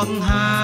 quăng hai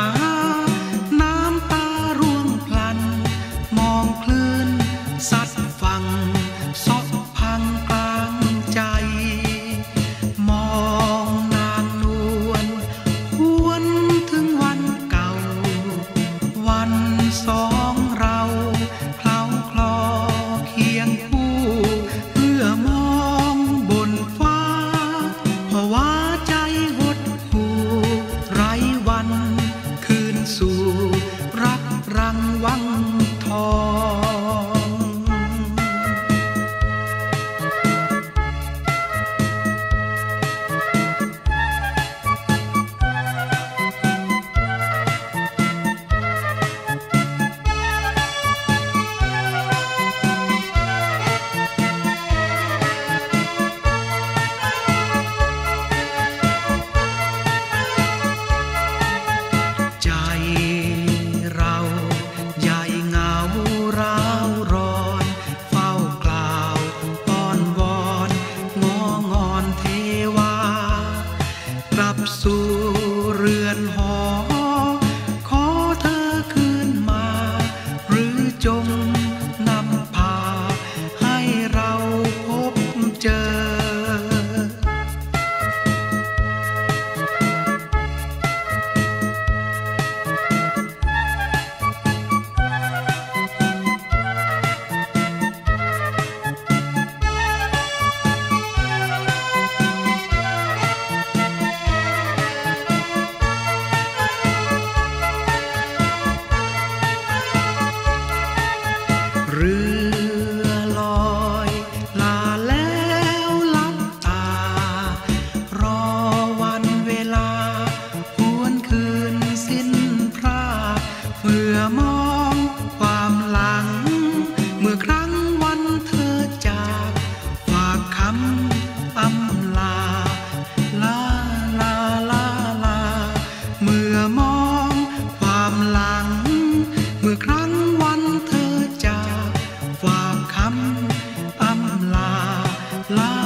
love.